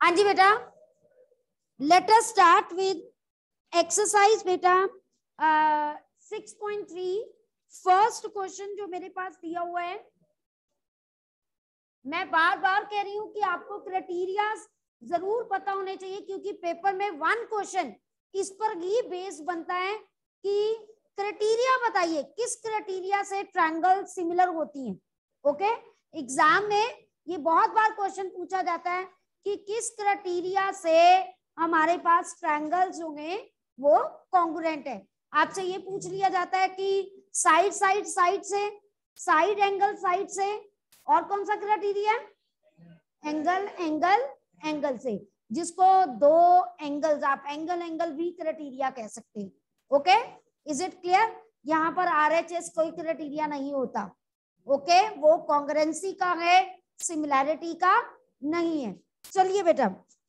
हाँ जी बेटा। Let us start with exercise बेटा। Six point three first question जो मेरे पास दिया हुआ है। मैं बार बार कह रही हूँ कि आपको क्राइटेरिया ज़रूर पता होने चाहिए, क्योंकि पेपर में वन क्वेश्चन इस पर ही बेस बनता है कि क्राइटेरिया बताइए, किस क्राइटेरिया से ट्रायंगल सिमिलर होती हैं। ओके एग्ज़ाम में ये बहुत बार क्वेश्चन पूछा जाता है। कि किस क्राइटेरिया से हमारे पास ट्रायंगल्स होंगे वो कॉन्ग्रुएंट है। आपसे ये पूछ लिया जाता है कि साइड साइड साइड से, साइड एंगल, साइड से, और कौन सा क्राइटेरिया? एंगल एंगल एंगल से। जिसको दो एंगल्स, आप एंगल एंगल भी क्राइटेरिया कह सकते हैं। ओके? इज़ इट क्लियर यहाँ पर आर एच एस कोई क्राइटेरिया नहीं होता। ओके? okay? वो कॉन्ग्रेंसी का है सिमिलैरिटी का नहीं है। चलिए बेटा,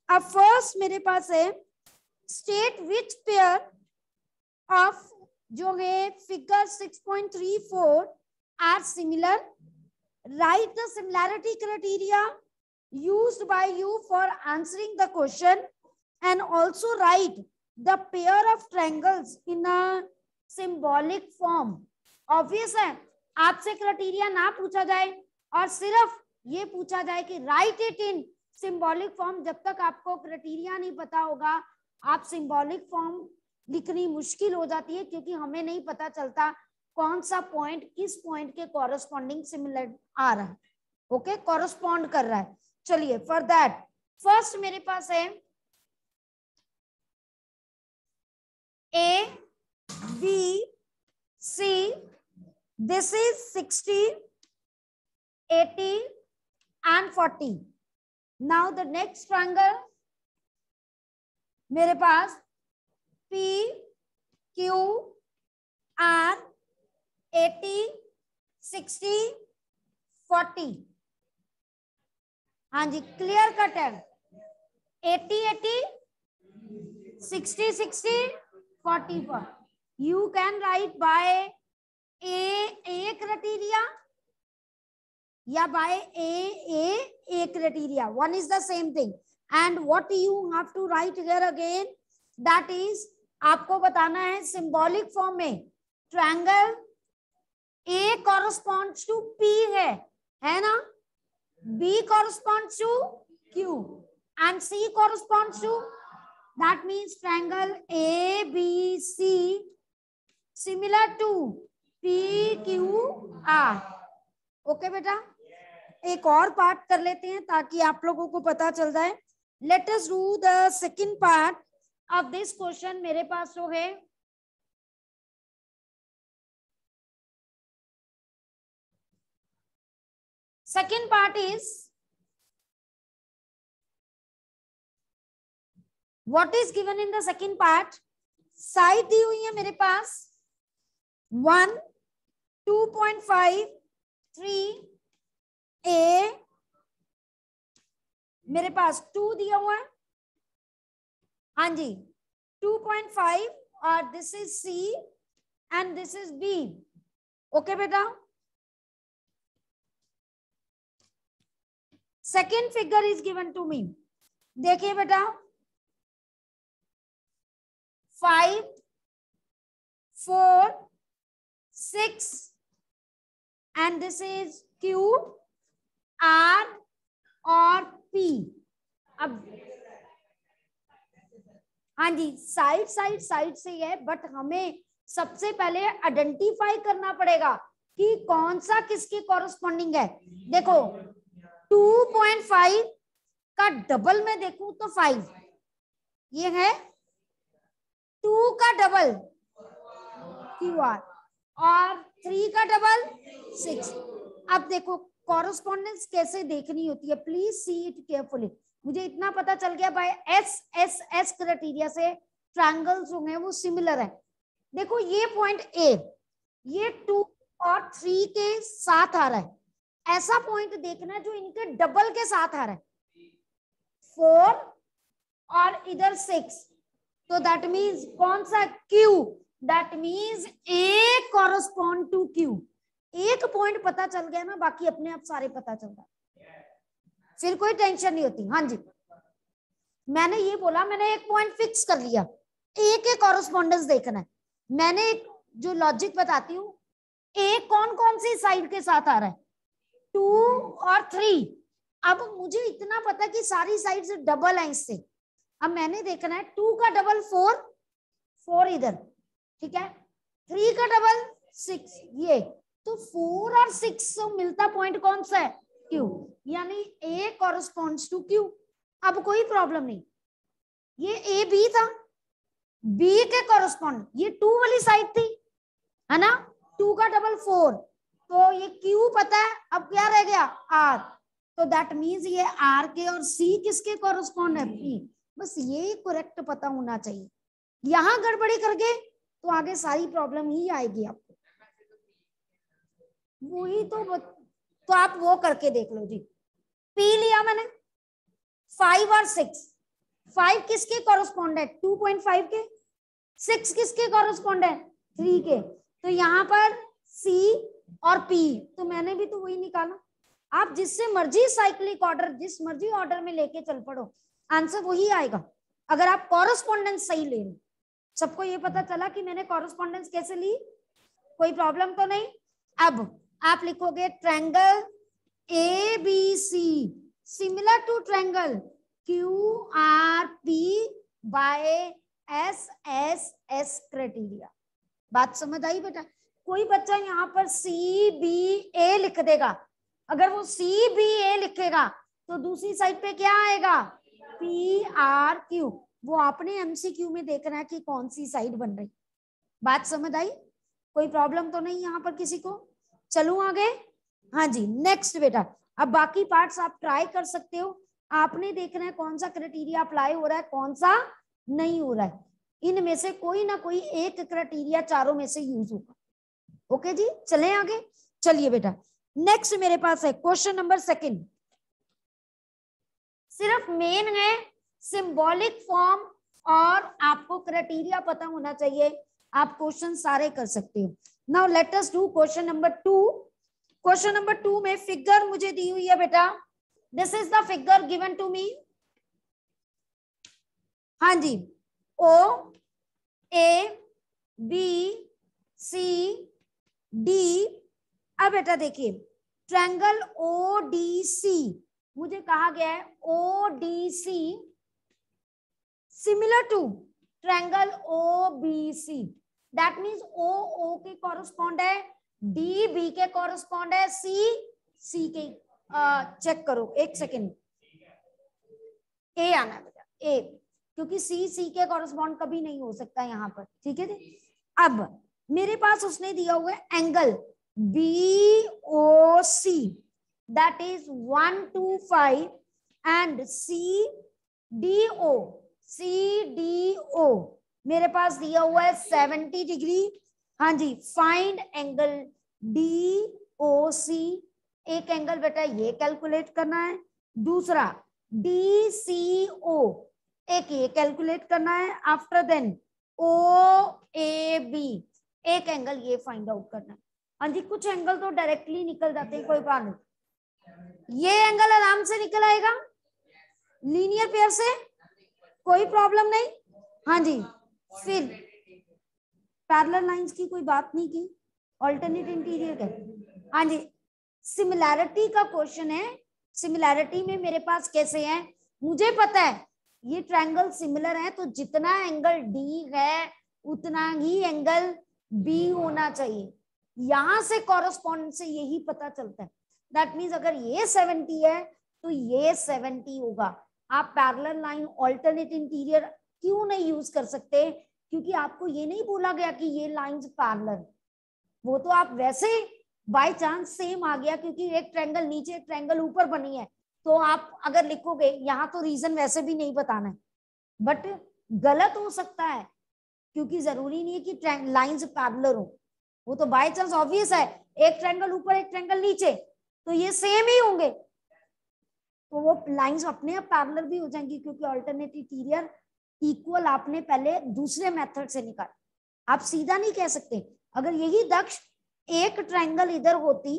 अब फ़र्स्ट मेरे पास है स्टेट विच पेयर ऑफ़ जो है figure 6.34 are similar right the similarity criteria used by you for answering the question and also write the pair of triangles in a symbolic form. Obvious है आपसे criteria ना पूछा जाए और सिर्फ़ ये पूछा जाए कि right it in symbolic form जब तक आपको क्राइटेरिया नहीं पता होगा, आप सिंबॉलिक फॉर्म लिखनी मुश्किल हो जाती है, क्योंकि हमें नहीं पता चलता कौन सा पॉइंट किस पॉइंट के कॉरेस्पॉन्डिंग सिमिलर आ रहा है। ओके? कॉरेस्पॉन्ड कर रहा है। चलिए फॉर दैट फ़र्स्ट मेरे पास है A B C this is sixty eighty and forty now the next triangle मेरे पास P Q R eighty sixty forty हाँ जी क्लियर कट है। Eighty eighty sixty sixty forty for you can write by A A criteria या by A A A criteria one is the same thing and what you have to write here again that is आपको बताना है symbolic form में triangle A corresponds to P है है ना? B corresponds to Q and C corresponds to, that means triangle ABC similar to PQR. Okay बेटा? एक और पार्ट कर लेते हैं ताकि आप लोगों को पता चल जाए। Let us do the second part of this question मेरे पास जो है। Second part is, what is given in the second part? Side दी हुई है मेरे पास। One two point five three A मेरे पास टू दिया हुआ है। हाँ जी टू पॉइंट फाइव और this is C and this is B okay बेटा? Second figure is given to me देखिए बेटा। Five four six and this is Q R और पी अब हाँ जी साइड साइड साइड से है बट हमें सबसे पहले आइडेंटिफाई करना पड़ेगा कि कौन सा किसके कॉरस्पॉन्डिंग है। देखो 2.5 का डबल में देखूँ तो 5 ये है 2 का डबल क्यू आर और 3 का डबल 6 अब देखो कॉरेस्पॉन्डेंस कैसे देखनी होती है? प्लीज़ सी इट केयरफुली मुझे इतना पता चल गया भाई एस एस एस क्राइटेरिया से ट्रायंगल्स होंगे वो सिमिलर है। देखो, ये पॉइंट ए ये टू और थ्री के साथ आ रहा है। ऐसा पॉइंट देखना जो इनके डबल के साथ आ रहा है। फोर और इधर सिक्स तो दैट मीन्स कौन सा Q that means A correspond to Q एक पॉइंट पता चल गया ना, बाकी अपने आप सारे पता चल रहा फिर कोई टेंशन नहीं होती। हाँ जी। मैंने ये बोला, मैंने एक पॉइंट फिक्स कर लिया। ए के कॉरेस्पॉन्डेंस देखना है। मैंने एक जो लॉजिक बताती हूँ ए कौन कौन सी साइड के साथ आ रहा है? टू और थ्री अब मुझे इतना पता कि सारी साइड डबल है इससे। अब मैंने देखना है टू का डबल फोर फोर इधर। ठीक है? थ्री का डबल सिक्स ये। तो फोर और सिक्स तो मिलता पॉइंट कौन सा है? क्यू यानी ए कॉरेस्पॉन्ड्स टू क्यू अब कोई प्रॉब्लम नहीं। ये ए बी था। बी के कॉरेस्पॉन्ड ये टू वाली साइड थी, है ना? टू का डबल फोर तो ये क्यू पता है, अब क्या रह गया? आर तो दैट मीन्स ये आर के और सी किसके कॉरेस्पॉन्ड है? पी बस ये करेक्ट पता होना चाहिए। यहाँ गड़बड़ी करके तो आगे सारी प्रॉब्लम ही आएगी आपको। वही तो तो आप वो करके देख लो जी। पी लिया मैंने। फाइव और सिक्स फाइव किसके कॉरेस्पॉन्ड है? टू पॉइंट फाइव के? सिक्स किसके कॉरेस्पॉन्ड है? थ्री के। तो यहाँ पर सी और पी तो मैंने भी तो वही निकाला। आप जिससे मर्ज़ी साइक्लिक ऑर्डर जिस मर्ज़ी ऑर्डर में लेके चल पड़ो। आंसर वही आएगा। अगर आप कॉरेस्पॉन्डेंस सही ले रहे सबको ये पता चला कि मैंने कॉरेस्पॉन्डेंस कैसे ली? कोई प्रॉब्लम तो नहीं? अब आप लिखोगे triangle A B C similar to triangle Q R P by S S S criteria बात समझ आई बेटा? कोई बच्चा यहाँ पर सी बी ए लिख देगा। अगर वो सी बी ए लिखेगा तो दूसरी साइड पे क्या आएगा? पी आर क्यू वो आपने एमसीक्यू में देखना है कि कौन सी साइड बन रही। बात समझ आई? कोई प्रॉब्लम तो नहीं यहाँ पर किसी को? चलू आगे? हाँ जी नेक्स्ट बेटा। अब बाकी पार्ट्स आप ट्राई कर सकते हो। आपने देखना है कौन सा क्राइटेरिया अप्लाई हो रहा है, कौन सा नहीं हो रहा है। इनमें से कोई ना कोई एक क्राइटेरिया चारों में से यूज़ होगा। ओके जी? चले आगे? चलिए बेटा। नेक्स्ट मेरे पास है क्वेश्चन नंबर सेकंड सिर्फ़ मेन है सिंबॉलिक फॉर्म और आपको क्राइटेरिया पता होना चाहिए। आप क्वेश्चन सारे कर सकते हो। Now let us do question number two question number two में फिगर मुझे दी हुई है बेटा। This is the figure given to me हाँ जी। ओ ए बी सी डी अब बेटा देखिए। ट्रैंगल ओ डी सी मुझे कहा गया है O D C similar to triangle O B C that means O O के कॉरेस्पॉन्ड है डी बी के कॉरेस्पॉन्ड है सी सी के चेक करो, एक सेकेंड ए आना बेटा ए क्योंकि सी सी के कॉरेस्पॉन्ड कभी नहीं हो सकता यहाँ पर, ठीक है? अब, मेरे पास उसने दिया हुआ है angle B O C that is one two five and C D O C D O मेरे पास दिया हुआ है सेवेंटी डिग्री। हाँ जी find angle D O C एक एंगल बेटा ये कैलकुलेट करना है। दूसरा डी सी ओ एक ये कैलकुलेट करना है। After then O A B एक एंगल ये फाइंड आउट करना है। हाँ जी, कुछ एंगल तो डायरेक्टली निकल जाते हैं, कोई बात नहीं। ये एंगल आराम से निकल आएगा। लीनियर पेयर से? कोई प्रॉब्लम नहीं। हाँ जी फिर पैरेलल लाइंस की कोई बात नहीं की? ऑल्टरनेट इंटीरियर का हाँ जी। सिमिलैरिटी का क्वेश्चन है। सिमिलैरिटी में मेरे पास कैसे है? मुझे पता है। ये ट्रायंगल सिमिलर है तो जितना एंगल डी है, उतना ही एंगल बी होना चाहिए। यहाँ से कॉरेस्पॉन्ड से यही पता चलता है। दैट मीन्स अगर ये सेवेंटी है तो ये सेवेंटी होगा। आप पैरेलल लाइन ऑल्टरनेट इंटीरियर क्यों नहीं यूज़ कर सकते? क्योंकि आपको ये नहीं बोला गया कि ये लाइंस पैरेलल वो तो आप वैसे बाय चांस सेम आ गया क्योंकि एक ट्रैंगल नीचे, एक ट्रैंगल ऊपर बनी है। तो आप अगर लिखोगे, यहाँ तो रीजन वैसे भी नहीं बताना है। बट गलत हो सकता है, क्योंकि ज़रूरी नहीं है कि लाइंस पैरेलल हो। वो तो बाय चांस ऑब्वियस है। एक ट्रैंगल ऊपर, एक ट्रैंगल नीचे तो ये सेम ही होंगे। तो वो लाइंस अपने आप पैरेलल भी हो जाएँगी, क्योंकि ऑल्टरनेट इंटीरियर इक्वल आपने पहले दूसरे मेथड से निकाला। आप सीधा नहीं कह सकते। अगर यही दक्ष एक ट्रायंगल इधर होती,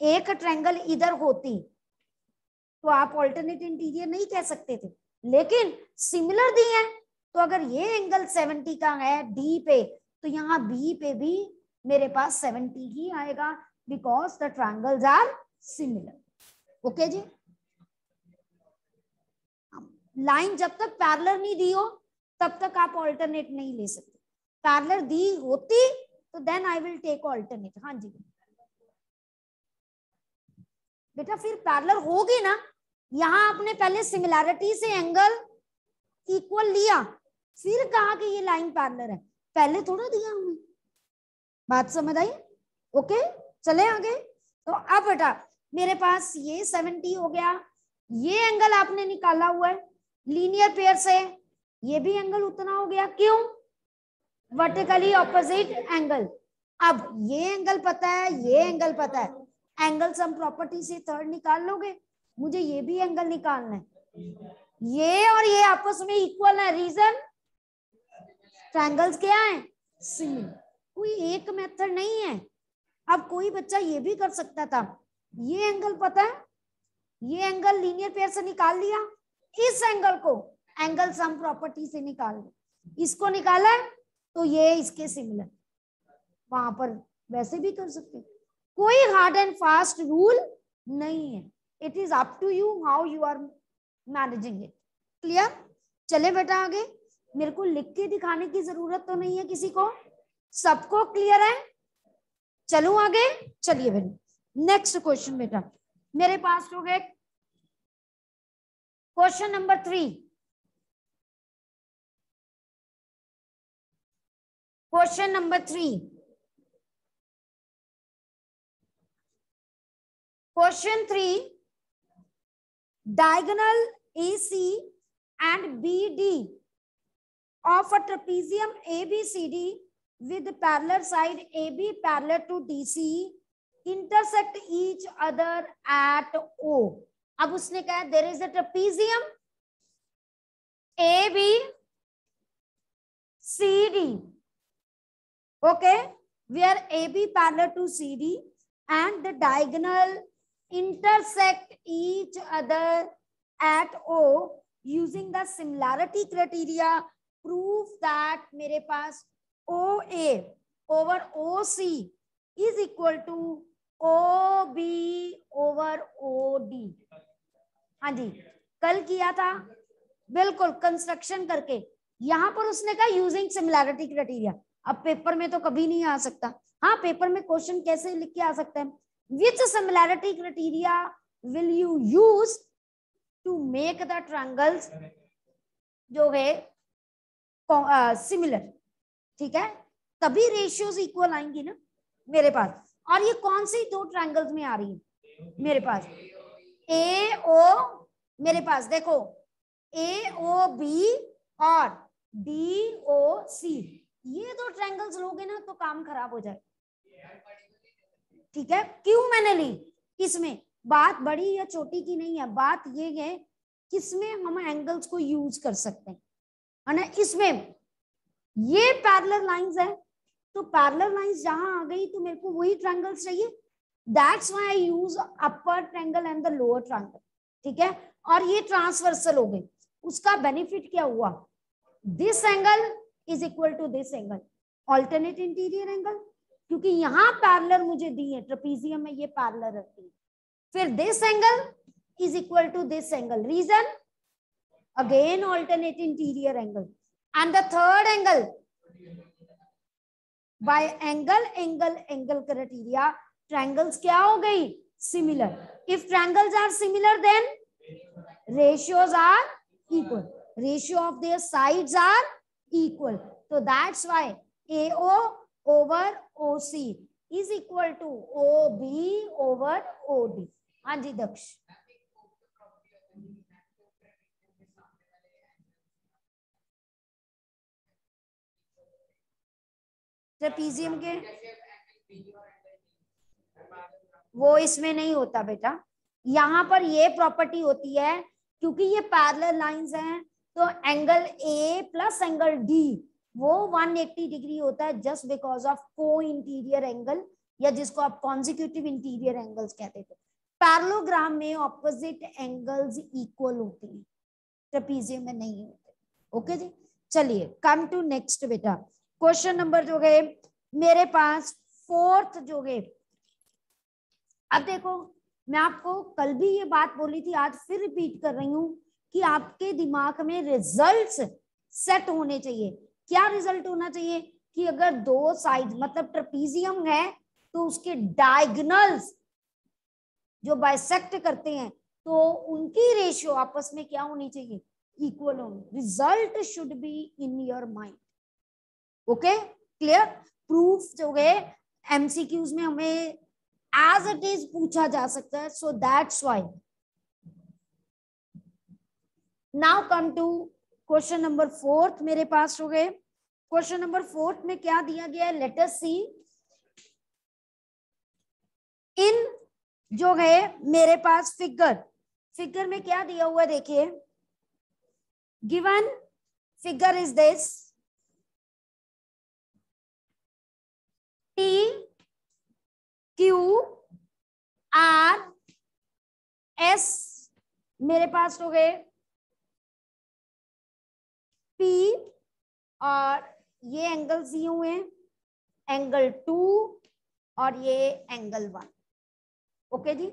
एक ट्रायंगल इधर होती तो आप ऑल्टरनेट इंटीरियर नहीं कह सकते थे। लेकिन सिमिलर दी है। तो अगर ये एंगल 70 का है डी पे तो यहाँ बी पे भी मेरे पास 70 ही आएगा because the triangles are similar okay ji? Line जब तक पैरलर नहीं दी हो, तब तक आप ऑल्टरनेट नहीं ले सकते। पैरलर दी होती तो then I will take alternate हाँ जी। बेटा, फिर पैरलर होगी ना, यहाँ आपने पहले सिमिलैरिटी से एंगल इक्वल लिया, फिर कहा कि ये लाइन पैरलर है। पहले थोड़ा दिया हमने। बात समझ आई? ओके चले आगे। तो अब बेटा, मेरे पास ये सेवेंटी हो गया, ये एंगल आपने निकाला हुआ है। लीनियर पेयर से ये भी एंगल उतना हो गया। क्यों? वर्टिकली ऑपोजिट एंगल अब ये एंगल पता है, ये एंगल पता है। एंगल सम प्रॉपर्टी से थर्ड निकाल लोगे। मुझे ये भी एंगल निकालना है। ये और ये आपस में इक्वल है। रीजन ट्रायंगल्स क्या है? सिमिलर कोई एक मेथड नहीं है। अब कोई बच्चा ये भी कर सकता था। ये एंगल पता है? ये एंगल लीनियर पेयर से निकाल लिया। इस एंगल को? एंगल सम प्रॉपर्टी से निकाल लिया इसको निकाला तो ये इसके सिमिलर वहाँ पर वैसे भी कर सकते कोई हार्ड एंड फास्ट रूल नहीं है। It is up to you how you are managing it clear चले बेटा आगे। मेरे को लिख के दिखाने की ज़रूरत तो नहीं है किसी को। सबको क्लियर है? चलू आगे? चलिए बेटा। नेक्स्ट क्वेश्चन बेटा। मेरे पास हो गए Question number three. Question number three. Question three. Diagonal AC and BD of a trapezium ABCD with parallel side AB parallel to DC intersect each other at O. अब उसने कहा there is a trapezium A B C D okay we are A B parallel to C D and the diagonal intersect each other at O using the similarity criteria proof that मेरे पास O A over O C is equal to O B over O D हाँ जी, कल किया था, बिल्कुल construction करके। यहाँ पर उसने कहा यूजिंग सिमिलैरिटी क्राइटेरिया अब पेपर में तो कभी नहीं आ सकता। हाँ पेपर में क्वेश्चन कैसे लिख के आ सकते हैं? Which similarity criteria will you use to make the triangles जो है सिमिलर ठीक है? तभी रेशियोज इक्वल आएँगी ना, मेरे पास। और ये कौन सी दो ट्रायंगल्स में आ रही है? मेरे पास। ए ओ मेरे पास देखो। ए ओ बी और डी ओ सी ये दो ट्रायंगल्स लोगे ना तो काम खराब हो जाए। ठीक है? क्यों मैंने ली? किसमें? बात बड़ी या छोटी की नहीं है। बात ये है, किसमें हम एंगल्स को यूज़ कर सकते हैं। है ना? इसमें ये पैरेलल लाइंस है। तो पैरेलल लाइंस जहाँ आ गई तो मेरे को वही ट्रायंगल्स चाहिए। That's why I use upper triangle and the lower triangle ठीक है? और ये ट्रांसवर्सल हो गई। उसका बेनिफिट क्या हुआ? This angle is equal to this angle alternate interior angle क्योंकि यहाँ पैरलर मुझे दी है ट्रपीजियम में ये पैरलर रहती है। फिर this angle is equal to this angle reason again alternate interior angle and the third angle by angle angle angle criteria triangles क्या हो गई? Similar if triangles are similar then ratios are equal ratio of their sides are equal तो that's why A O over O C is equal to O B over O D हाँ जी, दक्ष। Trapezium के वो इसमें नहीं होता बेटा। यहाँ पर ये प्रॉपर्टी होती है, क्योंकि ये पैरेलल लाइंस हैं तो angle A plus angle D वो 180 डिग्री होता है just because of co-interior angle या जिसको आप कॉन्जिक्यूटिव इंटीरियर एंगल्स कहते थे। पैरलोग्राम में ऑपोजिट एंगल्स इक्वल होते हैं। ट्रपीजियम में नहीं होते। ओके जी? चलिए कम टू नेक्स्ट बेटा। क्वेश्चन नंबर जो गए मेरे पास फोर्थ जो गए अब देखो, मैं आपको कल भी ये बात बोली थी, आज फिर रिपीट कर रही हूँ कि आपके दिमाग में रिजल्ट्स सेट होने चाहिए। क्या रिज़ल्ट होना चाहिए? कि अगर दो साइड मतलब ट्रपीजियम है तो उसके डायगनल्स जो बाइसेक्ट करते हैं तो उनकी रेशियो आपस में क्या होनी चाहिए? इक्वल होनी। Result should be in your mind okay clear proof जो है एमसीक्यूज में हमें एज इट इज़ पूछा जा सकता है so that's why now come to question number fourth मेरे पास हो गए। क्वेश्चन नंबर फोर्थ में क्या दिया गया है? लेटर सी इन जो है, मेरे पास फिगर फिगर में क्या दिया हुआ देखिए। Given figure is this T Q R S मेरे पास हो गए। पी और ये एंगल दिए हुए हैं। एंगल टू और ये एंगल वन ओके जी?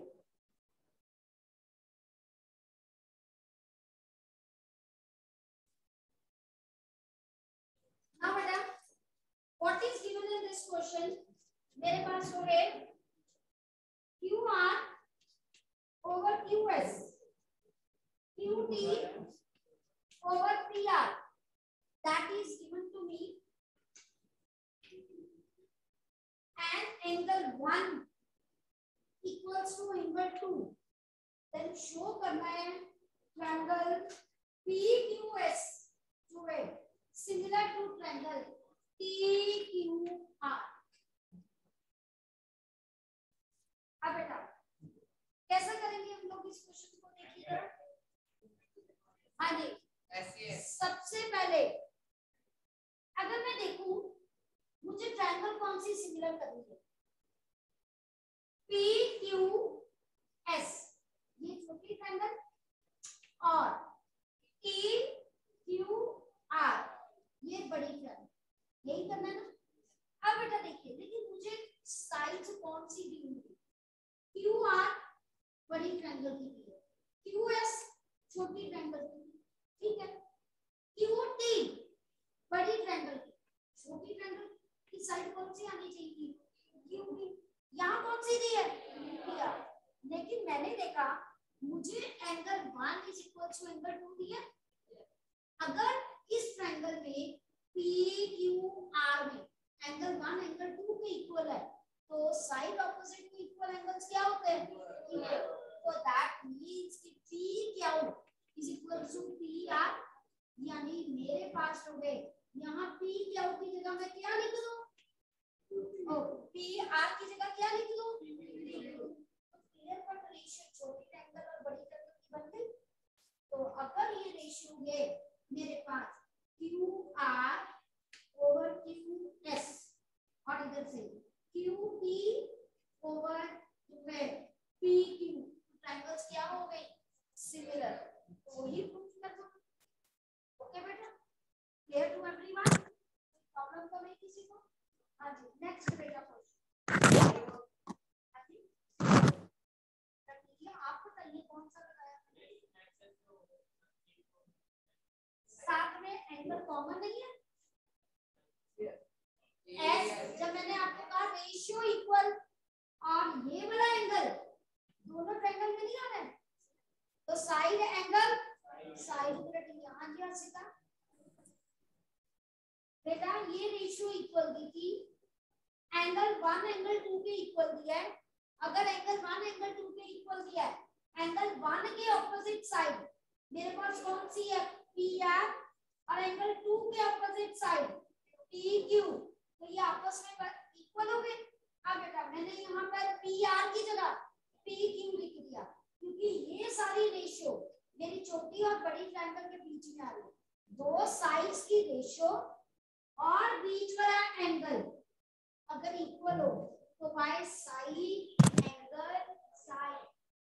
now madam what is given in this question? मेरे पास हो गए S Q T over P R that is given to me and angle 1 equals to angle 2 then show करना है triangle PQS जो है similar to triangle TQR अब बेटा। कैसा करेंगे हम लोग इस क्वेश्चन को देखिए हाँ जी। सबसे पहले अगर मैं देखूँ मुझे ट्रायंगल कौन सी सिमिलर करनी है पी क्यू एस ये छोटी ट्रायंगल और टी क्यू आर ये बड़ी ट्रायंगल यही करना है ना अब बेटा देखिए लेकिन मुझे साइज़ कौन सी दी हुई क्यू आर बड़ी ट्रायंगल की दी है क्यू एस छोटी ट्रायंगल की ठीक है क्यू टी बड़ी ट्रायंगल की छोटी ट्रायंगल की साइड कौन सी आनी चाहिए क्यू टी यहाँ कौन सी दी है किया लेकिन मैंने देखा मुझे angle one is equal to angle two दिया अगर इस ट्रायंगल में पी क्यू आर में एंगल वन एंगल टू के इक्वल है तो साइड ऑपोजिट के इक्वल एंगल्स क्या होते हैं इक्वल तो मींस कि पी क्या हो? Is equal to P R यानी मेरे पास हो। गए यहाँ पी क्या हो? की जगह मैं क्या लिख दूँ? पी आर की जगह क्या लिख दूँ? क्लियर कट रेशियो छोटी ट्रायंगल और बड़ी ट्रायंगल की बन गई। तो अगर ये रेशियो है मेरे पास Q R over Q S और इधर से Q T over P Q triangles क्या हो गई सिमिलर तो ही प्रूफ कर दो ओके बेटा क्लियर टू एवरीवन प्रॉब्लम तो नहीं किसी को हाँ जी नेक्स्ट बेटा कॉमन नहीं है एस जब मैंने आपको कहा रेशियो इक्वल और ये वाला एंगल दोनों ट्रायंगल में नहीं आ रहा है? तो साइड एंगल साइड कटिंग यहाँ जी हर्षिता बेटा, ये रेशियो इक्वल दी थी। एंगल वन एंगल टू के इक्वल दिया है। अगर एंगल वन एंगल टू के इक्वल दिया है एंगल वन के ऑपोजिट साइड मेरे पास कौन सी है? पी आर और एंगल टू के ऑपोजिट साइड पी क्यू तो ये आपस में इक्वल हो गए। अब बेटा, मैंने यहाँ पर पी आर की जगह पी क्यू। लिख दिया क्योंकि ये सारी रेशियो मेरी छोटी और बड़ी ट्रायंगल के बीच में आ रही दो साइड्स की रेशियो और बीच वाला एंगल अगर इक्वल हो तो by side angle side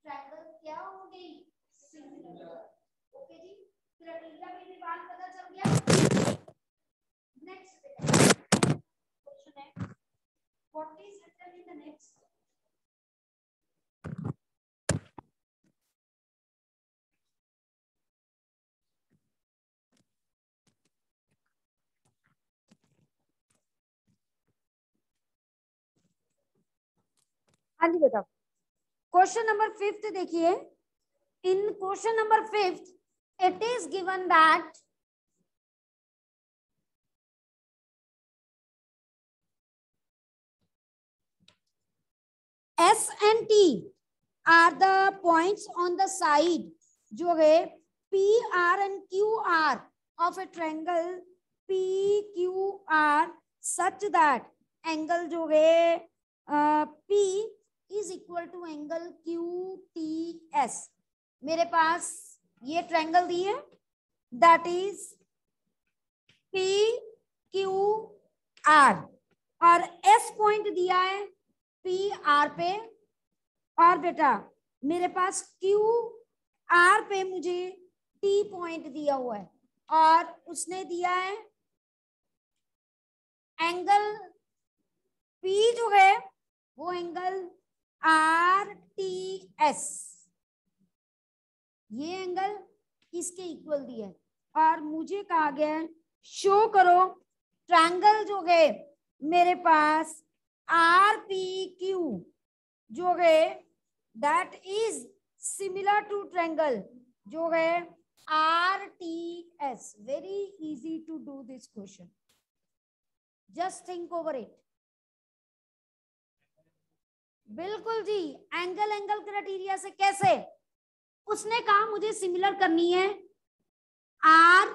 triangle क्या हो गई सिमिलर ओके जी क्राइटेरिया में भी बात पता चल गया नेक्स्ट क्वेश्चन है what is written in the next हाँ जी बेटा क्वेश्चन नंबर फिफ्थ देखिए in question number fifth it is given that S and T are the points on the side जो है P R and Q R of a triangle P Q R such that angle जो है uh, P is equal to angle Q T S मेरे पास ये triangle दी है. That is P Q R और एस पॉइंट दिया है पी आर पे. और बेटा, मेरे पास क्यू आर पे मुझे टी पॉइंट दिया हुआ है. और उसने दिया है एंगल पी जो है, वो एंगल आर टी एस ये एंगल इसके इक्वल दिया है। और मुझे कहा गया है शो करो। ट्रायंगल जो है, मेरे पास आर पी क्यू जो है that is similar to triangle जो है R T S very easy to do this question just think over it बिल्कुल जी एंगल एंगल क्राइटेरिया से कैसे? उसने कहा, मुझे सिमिलर करनी है। R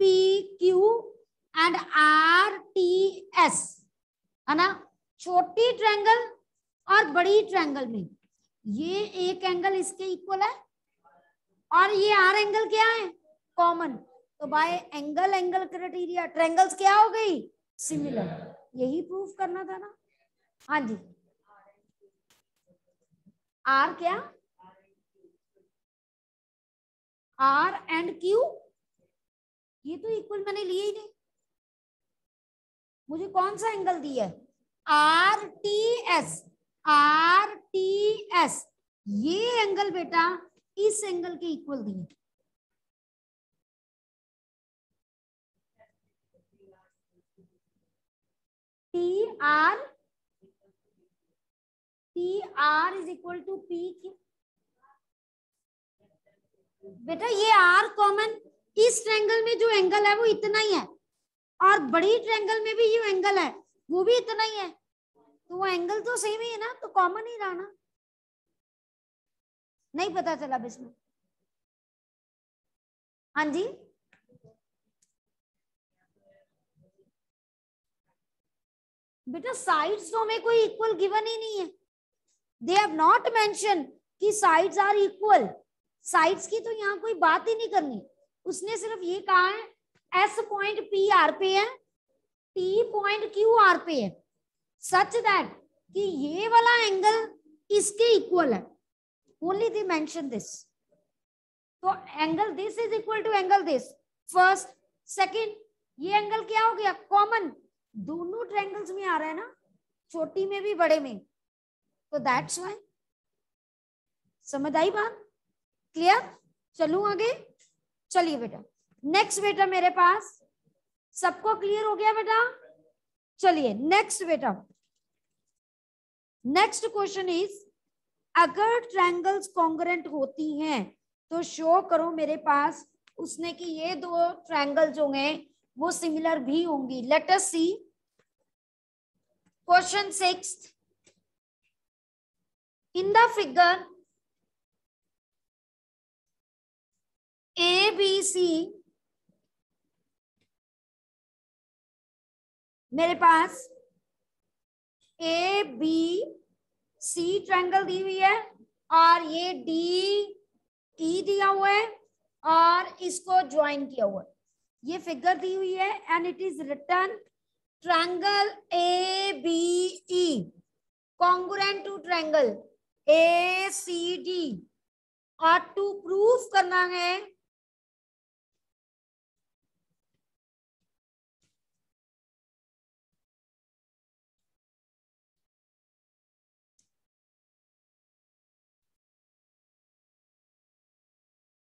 P Q and R T S है ना? छोटी ट्रायंगल और बड़ी ट्रायंगल में। ये एक एंगल इसके इक्वल है और ये आर एंगल क्या है? कॉमन तो by angle angle criteria triangles क्या हो गई? सिमिलर यही प्रूफ करना था ना? हाँ जी। आर क्या? आर एंड क्यू ये तो इक्वल मैंने लिए ही नहीं। मुझे कौन सा एंगल दिया है? R T S R T S ये एंगल बेटा इस एंगल के इक्वल दिए T R T R is equal to P बेटा, ये आर कॉमन इस ट्रेंगल में जो एंगल है, वो इतना ही है। और बड़ी ट्रेंगल में भी जो एंगल है, वो भी इतना ही है। तो वो एंगल तो सेम ही है ना तो कॉमन ही रहा ना। नहीं पता चला इसमें हाँ जी। बेटा साइड्स तो हमें कोई इक्वल गिवन ही नहीं है। दे हैव नॉट मेंशन कि साइड्स आर इक्वल साइड्स की तो यहाँ कोई बात ही नहीं करनी। उसने सिर्फ़ ये कहा है एस पॉइंट पी आर पे है टी पॉइंट क्यू आर पे है। सच दैट कि ये वाला एंगल इसके इक्वल है। ओनली दे मेंशन दिस तो angle this is equal to angle this first second ये एंगल क्या हो गया? कॉमन दोनों ट्रायंगल्स में आ रहा है ना? छोटी में भी, बड़े में। तो दैट्स वाई समझ आई बात? क्लियर चलू आगे? चलिए बेटा। नेक्स्ट बेटा मेरे पास। सबको क्लियर हो गया बेटा? चलिए नेक्स्ट बेटा। नेक्स्ट क्वेश्चन इज़ अगर ट्रायंगल्स कॉन्ग्रेंट होती हैं तो शो करो मेरे पास उसने कि ये दो ट्रायंगल जो हैं, वो सिमिलर भी होंगी। Let us see question six figure A B C मेरे पास ए बी सी ट्रायंगल दी हुई है और ये डी ई e दिया हुआ है और इसको ज्वाइन किया हुआ है। ये फिगर दी हुई है and it is written triangle A B E congruent to triangle A C D और टू प्रूफ करना है।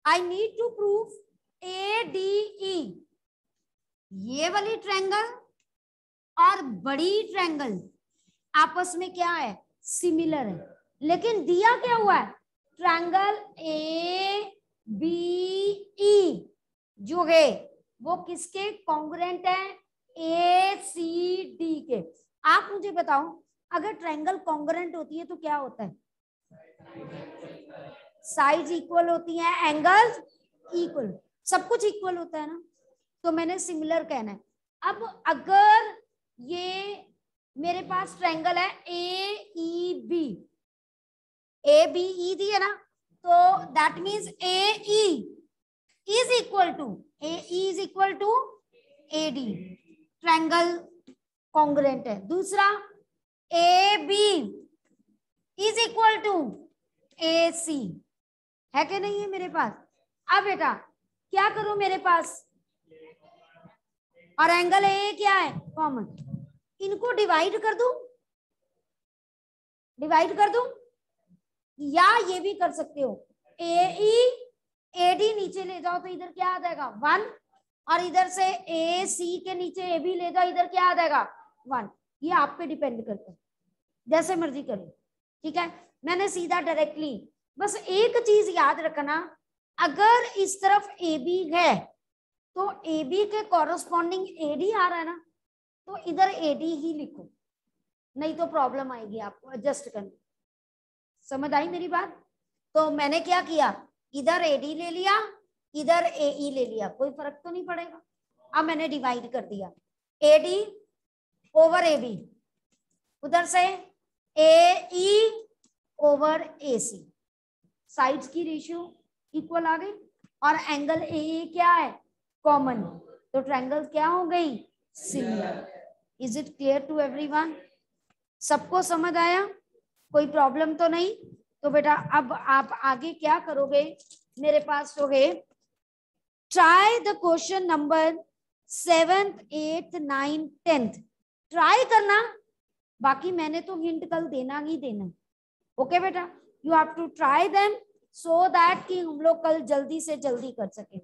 I need to proof A D E ये वाली ट्रैंगल और बड़ी ट्रैंगल आपस में क्या है? सिमिलर है। लेकिन दिया क्या हुआ है? ट्रैंगल ए बी ई जो है, वो किसके? कॉन्ग्रेंट है ए सी डी के। आप मुझे बताओ, अगर ट्रायंगल कॉन्ग्रेंट होती है तो क्या होता है? साइज़ इक्वल होती है एंगल इक्वल सब कुछ इक्वल होता है ना? तो मैंने सिमिलर कहना है। अब अगर ये मेरे पास ट्रायंगल है ए ई बी ए बी ई दी है ना तो that means A E is equal to A is equal to A D triangle congruent है। दूसरा A B is equal to A C है कि नहीं है मेरे पास? अब बेटा, क्या करूँ मेरे पास? और एंगल ए क्या है? कॉमन इनको डिवाइड कर दू? डिवाइड कर दू? या ये भी कर सकते हो। ए ए डी नीचे ले जाओ तो इधर क्या आ जाएगा? वन और इधर से ए सी के नीचे ए बी ले जाओ, इधर क्या आ जाएगा? वन ये आप पे डिपेंड करता है। जैसे मर्ज़ी करो। ठीक है? मैंने सीधा डायरेक्टली बस एक चीज़ याद रखना, अगर इस तरफ़ ए बी है तो ए बी के कॉरस्पॉन्डिंग ए डी आ रहा है ना तो इधर ए डी ही लिखो। नहीं तो प्रॉब्लम आएगी आपको एडजस्ट करने। समझ आई मेरी बात? तो मैंने क्या किया? इधर ए डी ले लिया, इधर ए ई ले लिया। कोई फ़र्क तो नहीं पड़ेगा। अब मैंने डिवाइड कर दिया। A D over A B उधर से A E over A C sides की रेशियो इक्वल आ गई। और एंगल ए क्या है? कॉमन तो ट्रायंगल क्या हो गई? Similar is it clear to everyone सबको समझ आया? कोई प्रॉब्लम तो नहीं? तो बेटा, अब आप आगे क्या करोगे? मेरे पास हो गए try the question number seventh eight nine tenth try करना। बाकी मैंने तो हिंट कल देना ही देना। ओके बेटा? You have to try them so that कि हम लोग कल जल्दी से जल्दी कर सकें।